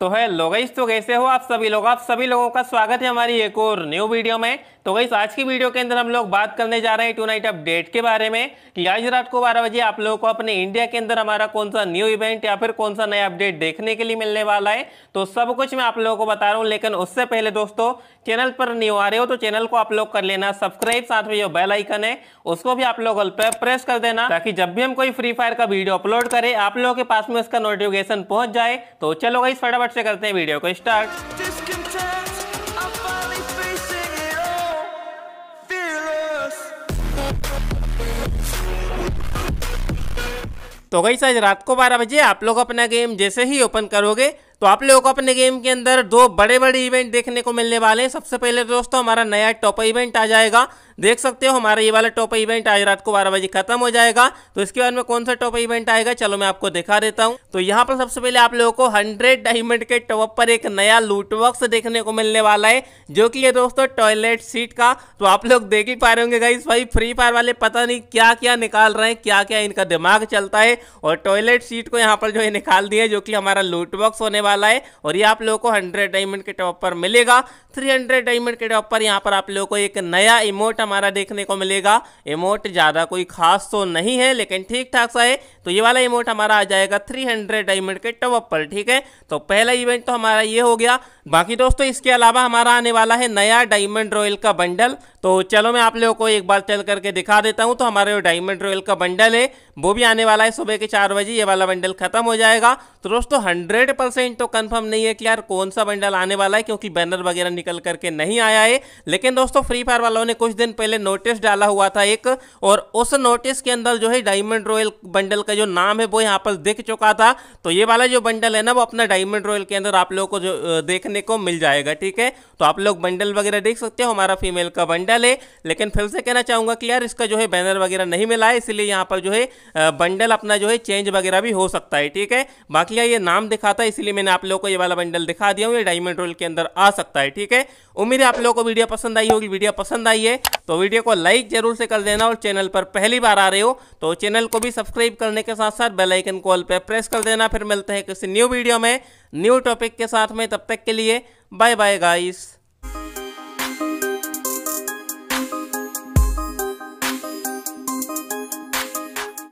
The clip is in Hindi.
तो है लोगईस तो कैसे हो आप सभी लोग? आप सभी लोगों का स्वागत है हमारी एक और न्यू वीडियो में। तो गई आज की वीडियो के अंदर हम लोग बात करने जा रहे हैं टू नाइट अपडेट के बारे में कि आज रात को बारह बजे आप लोगों को अपने इंडिया के अंदर हमारा कौन सा न्यू इवेंट या फिर कौन सा नया अपडेट देखने के लिए मिलने वाला है। तो सब कुछ मैं आप लोगों को बता रहा हूँ, लेकिन उससे पहले दोस्तों चैनल पर न्यू आ रहे हो तो चैनल को आप लोग कर लेना सब्सक्राइब साथ में जो बेल आइकन है, उसको भी आप लोग प्रेस कर देना ताकि जब भी हम कोई फ्री फायर का वीडियो अपलोड करें, आप लोगों के पास में उसका नोटिफिकेशन पहुँच जाए। तो चलो गई फटाफट से करते हैं वीडियो को स्टार्ट। तो गई आज रात को बारह बजे आप लोग अपना गेम जैसे ही ओपन करोगे तो आप लोगों को अपने गेम के अंदर दो बड़े बड़े इवेंट देखने को मिलने वाले हैं। सबसे पहले दोस्तों, हमारा नया टॉप इवेंट आ जाएगा। देख सकते हो, हमारा ये वाला टॉप इवेंट आज रात को बारह बजे खत्म हो जाएगा। तो इसके बाद में कौन सा टॉप इवेंट आएगा, चलो मैं आपको दिखा देता हूँ। तो यहाँ पर सबसे पहले आप लोगों को हंड्रेड डायमंड के टॉप पर एक नया लूटबॉक्स देखने को मिलने वाला है, जो कि ये दोस्तों टॉयलेट सीट का। तो आप लोग देख ही पा रहे होंगे गाइस भाई फ्री फायर वाले पता नहीं क्या क्या निकाल रहे हैं क्या क्या इनका दिमाग चलता है। और टॉयलेट सीट को यहाँ पर जो है निकाल दिया जो कि हमारा लूटबॉक्स होने वाला है और ये आप लोगों को हंड्रेड डायमंड के टॉप पर मिलेगा। थ्री हंड्रेड डायमंड के टॉप पर यहाँ पर आप लोगों को एक नया इमोट हमारा देखने को मिलेगा। इमोट ज़्यादा कोई खास तो नहीं है, लेकिन ठीक ठाक सा है। तो ये वाला इमोट हमारा आ जाएगा थ्री हंड्रेड डायमंड के टॉप पर, ठीक है? तो पहला इवेंट तो हमारा ये हो गया। बाकी दोस्तों, इसके अलावा हमारा आने वाला है नया डायमंड रॉयल का बंडल। तो चलो मैं आप लोगों को एक बार चल करके दिखा देता हूँ। तो हमारे डायमंड रॉयल का बंडल है, वो भी आने वाला है सुबह के चार बजे। ये वाला बंडल खत्म हो जाएगा। तो दोस्तों, हंड्रेड तो कंफर्म नहीं है कि यार कौन सा बंडल आने वाला है, क्योंकि बैनर वगैरह निकल करके नहीं आया है। लेकिन दोस्तों फ्री फायर वालों ने कुछ दिन पहले नोटिस डाला हुआ था एक, और उस नोटिस के अंदर जो है डायमंड रॉयल बंडल का जो नाम है, वो यहाँ पर दिख चुका था। तो ये वाला जो बंडल है ना, वो अपना डायमंड रॉयल के अंदर आप लोगों को जो देखने को मिल जाएगा, ठीक है? तो आप लोग बंडल वगैरह देख सकते हो, हमारा फीमेल का बंडल है। लेकिन फिर से कहना चाहूँगा कि यार, इसका जो है बैनर वगैरह नहीं मिला है, इसलिए यहाँ पर जो है बंडल अपना जो है चेंज वगैरह भी हो सकता है, ठीक है? बाकी ये नाम दिखाता है, इसलिए मैंने आप लोगों को ये वाला बंडल दिखा दिया हूँ, ये डायमंड रोल के अंदर आ सकता है, ठीक है? उम्मीद है आप लोगों को वीडियो पसंद आई होगी, वीडियो पसंद आई है तो वीडियो को लाइक ज़रूर से कर देना और चैनल पर पहली बार आ रहे हो तो चैनल को भी सब्सक्राइब करने के साथ साथ बेलाइकन कॉल पर प्रेस कर देना, फिर मिलते हैं किसी न्यू वीडियो में न्यू टॉपिक के साथ में, तब तक के लिए बाय बाय गाइस